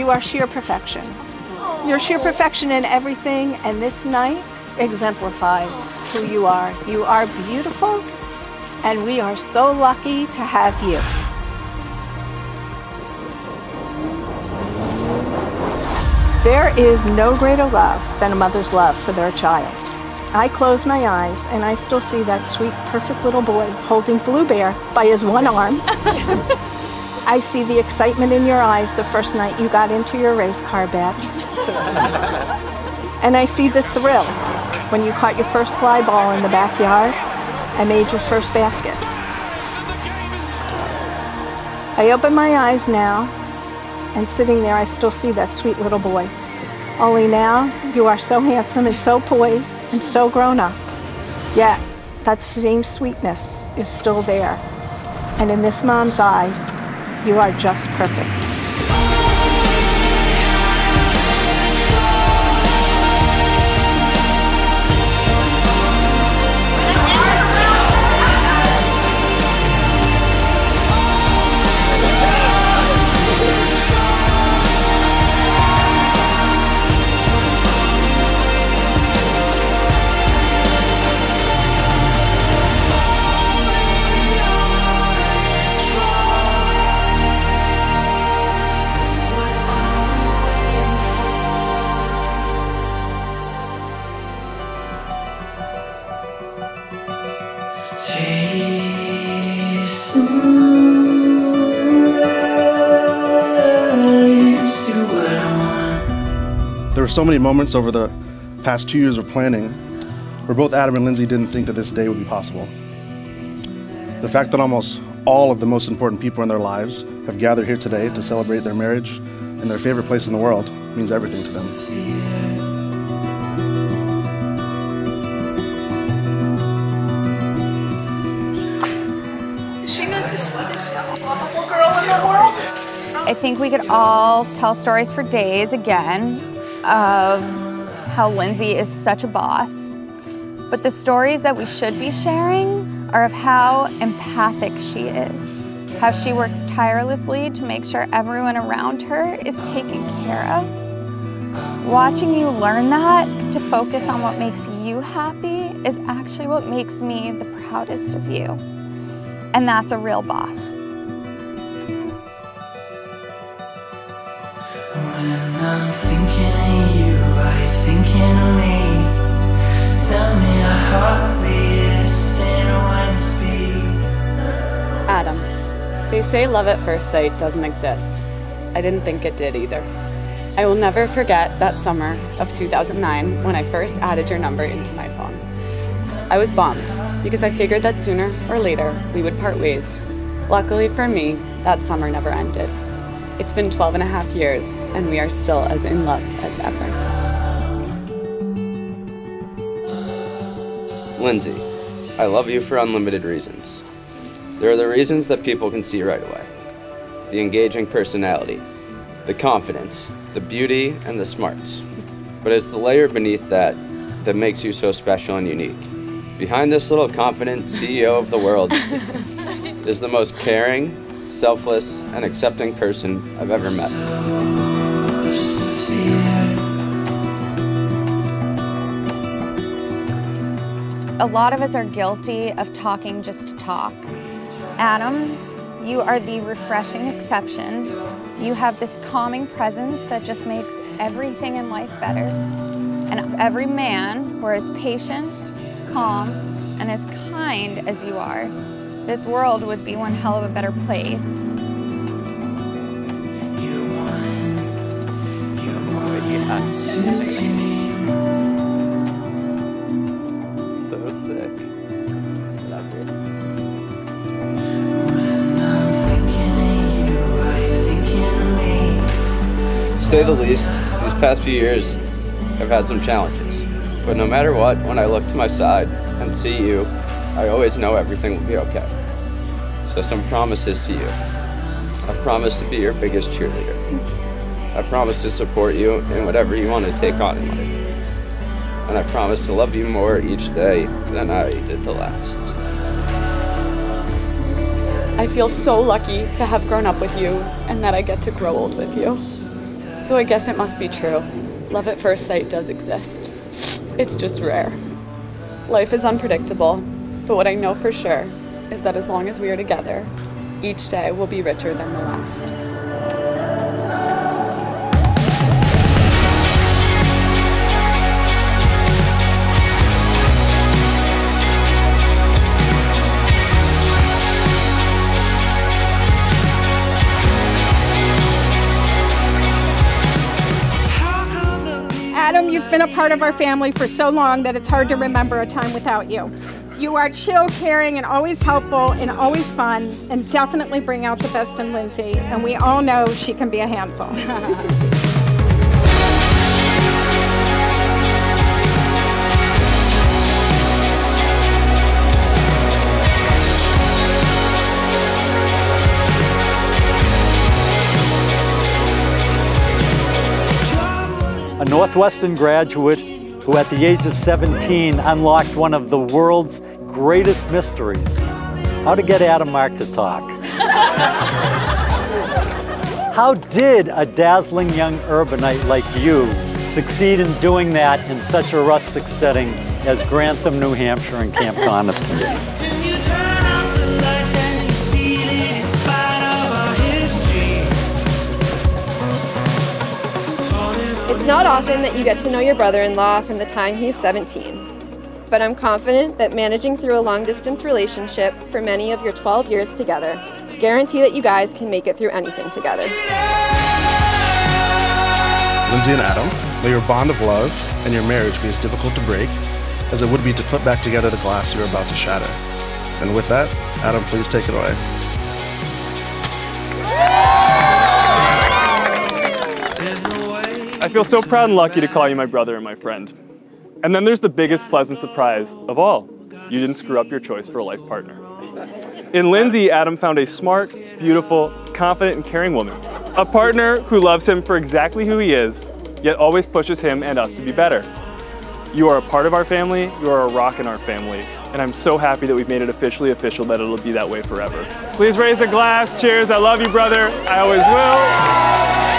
You are sheer perfection. You're sheer perfection in everything, and this night exemplifies who you are. You are beautiful, and we are so lucky to have you. There is no greater love than a mother's love for their child. I close my eyes and I still see that sweet, perfect little boy holding Blue Bear by his one arm. I see the excitement in your eyes the first night you got into your race car bed. and I see the thrill when you caught your first fly ball in the backyard and made your first basket. I open my eyes now and sitting there, I still see that sweet little boy. Only now, you are so handsome and so poised and so grown up. Yet, that same sweetness is still there. And in this mom's eyes, you are just perfect. There were so many moments over the past two years of planning where both Adam and Lindsay didn't think that this day would be possible. The fact that almost all of the most important people in their lives have gathered here today to celebrate their marriage in their favorite place in the world means everything to them. She met the sweetest, lovable girl in the world. I think we could all tell stories for days again of how Lindsay is such a boss. But the stories that we should be sharing are of how empathic she is, how she works tirelessly to make sure everyone around her is taken care of. Watching you learn that to focus on what makes you happy is actually what makes me the proudest of you. And that's a real boss. When I'm thinking of you, are you thinking of me? Tell me when speak. Adam, they say love at first sight doesn't exist. I didn't think it did either. I will never forget that summer of 2009 when I first added your number into my phone. I was bummed because I figured that sooner or later we would part ways. Luckily for me, that summer never ended. It's been 12 and a half years, and we are still as in love as ever. Lindsay, I love you for unlimited reasons. There are the reasons that people can see right away the engaging personality, the confidence, the beauty, and the smarts. But it's the layer beneath that that makes you so special and unique. Behind this little confident CEO of the world is the most caring, selfless, and accepting person I've ever met. A lot of us are guilty of talking just to talk. Adam, you are the refreshing exception. You have this calming presence that just makes everything in life better. And every man were as patient, calm, and as kind as you are, this world would be one hell of a better place. So sick. Love you. When I'm thinking of you, are you thinking of me? To say the least, these past few years have had some challenges. But no matter what, when I look to my side and see you, I always know everything will be okay. So, some promises to you. I promise to be your biggest cheerleader. I promise to support you in whatever you want to take on in life. And I promise to love you more each day than I did the last. I feel so lucky to have grown up with you and that I get to grow old with you. So I guess it must be true. Love at first sight does exist. It's just rare. Life is unpredictable, but what I know for sure is that as long as we are together, each day will be richer than the last. Part of our family for so long that it's hard to remember a time without you. You are chill, caring, and always helpful and always fun, and definitely bring out the best in Lindsay. And we all know she can be a handful. Northwestern graduate who, at the age of 17, unlocked one of the world's greatest mysteries how to get Adam Mark to talk. how did a dazzling young urbanite like you succeed in doing that in such a rustic setting as Grantham, New Hampshire, and Camp Coniston? Not often that you get to know your brother-in-law from the time he's 17. But I'm confident that managing through a long-distance relationship for many of your 12 years together guarantee that you guys can make it through anything together. Lindsay and Adam, may your bond of love and your marriage be as difficult to break as it would be to put back together the glass you're about to shatter. And with that, Adam, please take it away. I feel so proud and lucky to call you my brother and my friend. And then there's the biggest pleasant surprise of all. You didn't screw up your choice for a life partner. In Lindsay, Adam found a smart, beautiful, confident, and caring woman. A partner who loves him for exactly who he is, yet always pushes him and us to be better. You are a part of our family, you are a rock in our family, and I'm so happy that we've made it officially official that it'll be that way forever. Please raise a glass. Cheers. I love you, brother. I always will.